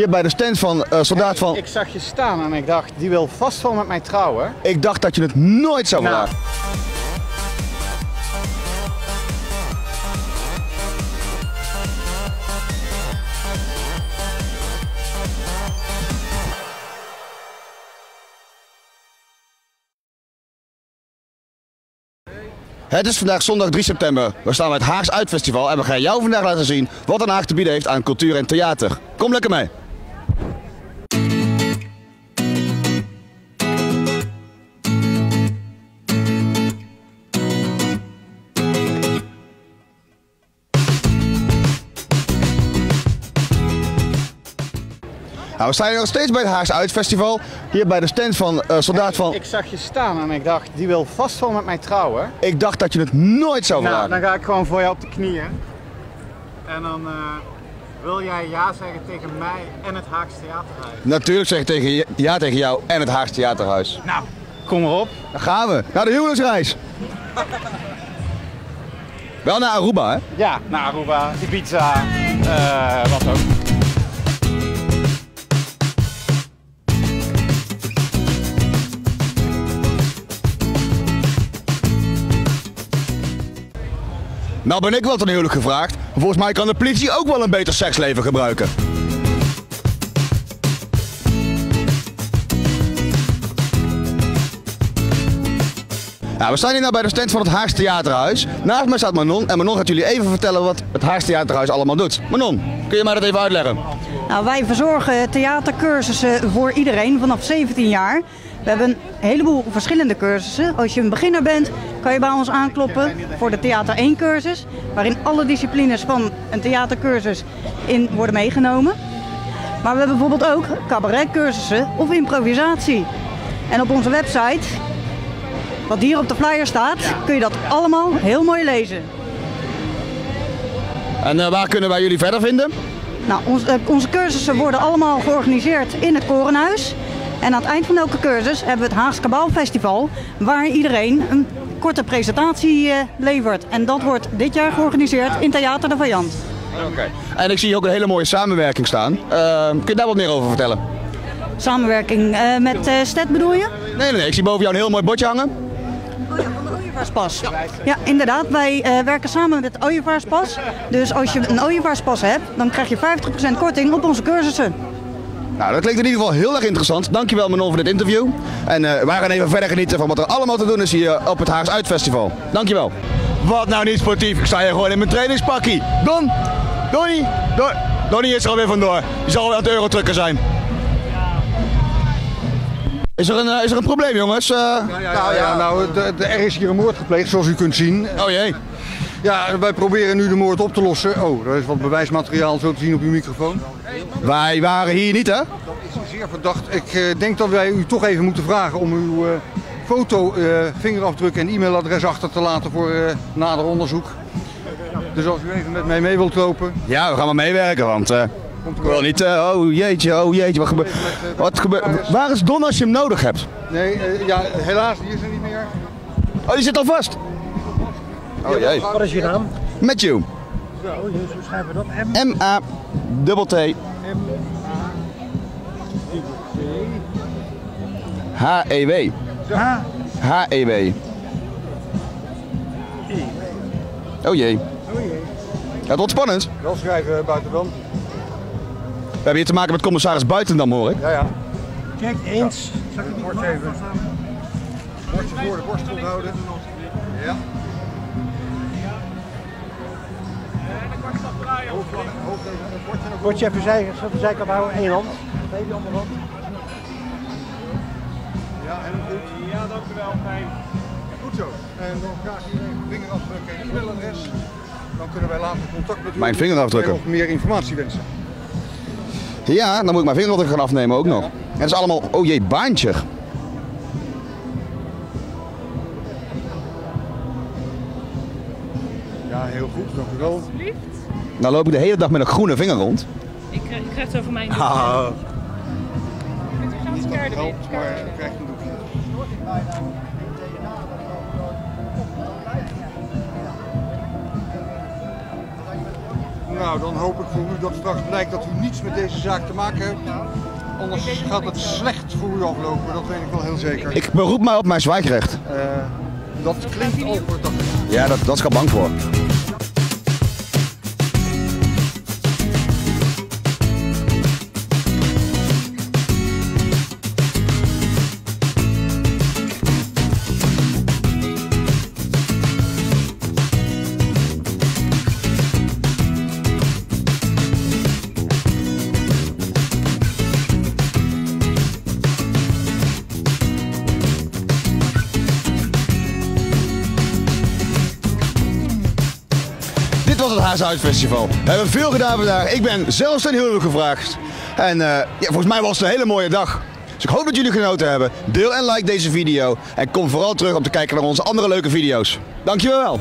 hier bij de stand van eh, Soldaat van... Ik zag je staan en ik dacht, die wil vast wel met mij trouwen. Ik dacht dat je het nooit zou Nou. vragen. Het is vandaag zondag 3 september. We staan bij het Haags Uitfestival en we gaan jou vandaag laten zien wat Den Haag te bieden heeft aan cultuur en theater. Kom lekker mee. Nou, we staan hier nog steeds bij het Haags Uitfestival. Hier bij de stand van eh, Soldaat van... Ik zag je staan en ik dacht, die wil vast wel met mij trouwen. Ik dacht dat je het nooit zou Nou, vragen. dan ga ik gewoon voor jou op de knieën. En dan eh, wil jij ja zeggen tegen mij en het Haagse Theaterhuis. Natuurlijk zeg ik tegen ja tegen jou en het Haags Theaterhuis. Nou, kom erop. Dan gaan we. Naar de huwelijksreis. Wel naar Aruba, hè? Ja, naar Aruba, Ibiza, eh wat ook. Nou ben ik wel ten huwelijk gevraagd. Volgens mij kan de politie ook wel een beter seksleven gebruiken. We staan hier nou bij de stand van het Haags Theaterhuis. Naast mij staat Manon en Manon gaat jullie even vertellen wat het Haags Theaterhuis allemaal doet. Manon, kun je mij dat even uitleggen? Nou, wij verzorgen theatercursussen voor iedereen vanaf 17 jaar. We hebben een heleboel verschillende cursussen. Als je een beginner bent, kan je bij ons aankloppen voor de Theater 1 cursus. Waarin alle disciplines van een theatercursus in worden meegenomen. Maar we hebben bijvoorbeeld ook cabaretcursussen of improvisatie. En op onze website, wat hier op de flyer staat, kun je dat allemaal heel mooi lezen. En eh, waar kunnen wij jullie verder vinden? Nou, ons- eh, onze cursussen worden allemaal georganiseerd in het Korenhuis. En aan het eind van elke cursus hebben we het Haags Kabaalfestival, waar iedereen een korte presentatie eh, levert. En dat wordt dit jaar georganiseerd in Theater de Vijand. Oké. En ik zie hier ook een hele mooie samenwerking staan. Kun je daar wat meer over vertellen? Samenwerking met eh Stet bedoel je? Nee, nee, nee. Ik zie boven jou een heel mooi bordje hangen. Ooievaarspas. Ja, inderdaad. Wij eh, werken samen met het Ooievaarspas. Dus als je een Ooievaarspas hebt, dan krijg je 50% korting op onze cursussen. Nou, dat klinkt in ieder geval heel erg interessant. Dankjewel Manon voor dit interview. En eh wij gaan even verder genieten van wat er allemaal te doen is hier op het Haags Uitfestival. Dankjewel. Wat nou niet sportief. Ik sta hier gewoon in mijn trainingspakkie. Don, Donnie, Don, Donnie is er alweer vandoor. Die zal wel aan het eurotrukken zijn. Is er een, eh, is er een probleem jongens? Eh, Nou ja, nou, de- de- er is hier een moord gepleegd, zoals u kunt zien. Oh jee. Ja, wij proberen nu de moord op te lossen. Oh, er is wat bewijsmateriaal zo te zien op uw microfoon. Wij waren hier niet hè? Dat is zeer verdacht. Ik eh, denk dat wij u toch even moeten vragen om uw foto, eh, vingerafdruk en e-mailadres achter te laten voor nader onderzoek. Dus als u even met mij mee wilt lopen. Ja, we gaan maar meewerken, want ik wil niet... eh, oh jeetje, oh jeetje, wat gebeurt... Wat gebeurt... Waar is Don als je hem nodig hebt? Nee, eh, ja, helaas, die is er niet meer. Oh, die zit al vast. Oh jee. Wat is je naam? Matthew. Zo, dus hoe schrijven we dat? M. M-A-T-T. H-E-W. H. H-E-W. Oh jee. Ja, het wordt spannend. Wel schrijven buitenland. We hebben hier te maken met commissaris Buitendam, hoor ik. Ja, ja. Kijk, eens. Het bordje even... Bordje voor de borst houden. Ja. Bordje naar Word je even zij, zijkant houden, één hand. Nee, die andere hand. Ja, helemaal goed. Ja, dank u wel. Fijn. Goed zo. En dan graag hier even vingerafdruk en e-mailadres. Dan kunnen wij later contact met u Mijn vingerafdrukken. Of meer informatie wensen. Ja, dan moet ik mijn vingerafdruk gaan afnemen ook nog. En dat is allemaal... Oh jee, baantje. Ja, heel goed. Dank u wel. Nou loop ik de hele dag met een groene vinger rond. Ik, krijg- ik krijg het over mijn Ah. Niet dat het helpt, maar u krijgt een doekje. Nou, dan hoop ik voor u dat straks blijkt dat u niets met deze zaak te maken hebt. Anders gaat het slecht voor u aflopen, dat weet ik wel heel zeker. Ik beroep mij op mijn zwijgrecht. Eh, dat klinkt overtuigend. Ja, dat, dat is ik al bang voor. Dit was het Haas Uit Festival. We hebben veel gedaan vandaag. Ik ben zelfs ten huwelijk gevraagd. En eh, ja, volgens mij was het een hele mooie dag. Dus ik hoop dat jullie genoten hebben. Deel en like deze video. En kom vooral terug om te kijken naar onze andere leuke video's. Dankjewel.